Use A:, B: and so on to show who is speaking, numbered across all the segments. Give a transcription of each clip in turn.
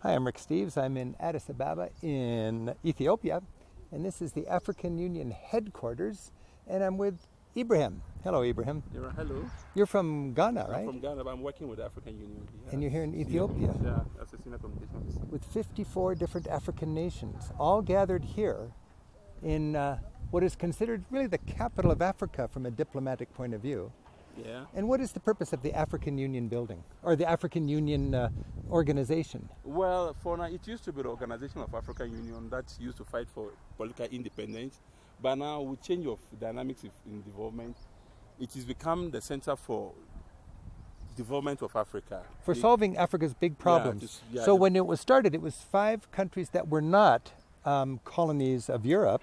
A: Hi, I'm Rick Steves. I'm in Addis Ababa in Ethiopia, and this is the African Union headquarters, and I'm with Ibrahim. Hello, Ibrahim.
B: Yeah, hello.
A: You're from Ghana, right?
B: I'm from Ghana, but I'm working with the African Union.
A: And you're here in Ethiopia
B: Yeah, as a senior communication officer.
A: with 54 different African nations, all gathered here in uh, what is considered really the capital of Africa from a diplomatic point of view.
B: Yeah.
A: And what is the purpose of the African Union building or the African Union uh, organization?
B: Well, for now, it used to be the Organization of African Union that used to fight for political independence, but now with change of dynamics in development, it has become the center for development of Africa.
A: for
B: It-
A: solving Africa's big problems.
B: just- yeah,
A: so
B: the-
A: when it was started, it was five countries that were not um, colonies of Europe,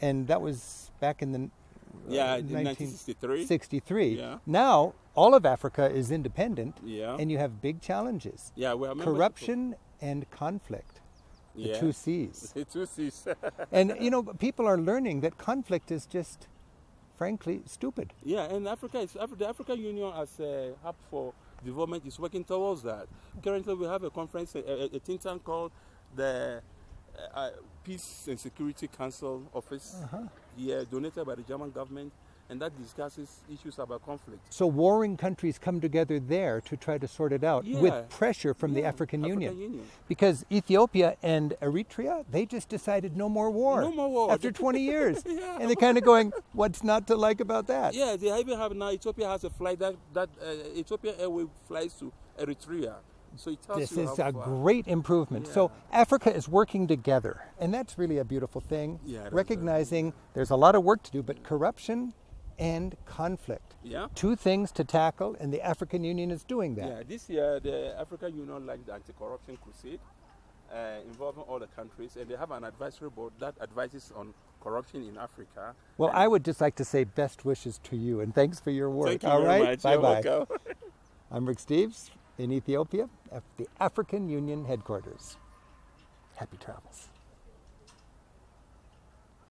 A: and that was back in the
B: yeah,
A: uh,
B: 1963.
A: 63.
B: Yeah.
A: Now all of Africa is independent,
B: Yeah.
A: and you have big challenges:
B: yeah, we are members of-
A: corruption and conflict. The
B: Yeah.
A: two C's.
B: The two C's.
A: and you know, people are learning that conflict is just, frankly, stupid.
B: Yeah, and Africa is the African Union as a hub for development is working towards that. Currently, we have a conference, a, a, a think tank called the uh, uh, Peace and Security Council Office,
A: Uh-huh.
B: here donated by the German government, and that discusses issues about conflict.
A: So warring countries come together there to try to sort it out
B: Yeah.
A: with pressure from the African,
B: African
A: Union.
B: Union.
A: Because Ethiopia and Eritrea, they just decided no more war.
B: No more war.
A: After 20 years.
B: Yeah.
A: And they're kind of going, what's not to like about that?
B: Yeah, they even have now. Ethiopia has a flight that that uh, Ethiopia Airways flies to Eritrea, so
A: This is a
B: far-
A: great improvement. So Africa is working together, and that's really a beautiful thing.
B: Yeah,
A: recognizing there's a lot of work to do, but corruption and conflict.
B: Yeah.
A: Two things to tackle, and the African Union is doing that.
B: Yeah, this year the African Union launched the anti-corruption crusade uh, involving all the countries, and they have an advisory board that advises on corruption in Africa.
A: Well, I would just like to say best wishes to you, and thanks for your work.
B: Thank you
A: All
B: very
A: right?
B: much.
A: Bye
B: You're
A: bye. I'm Rick Steves in Ethiopia at the African Union headquarters. Happy travels.